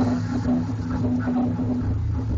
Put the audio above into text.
I don't know.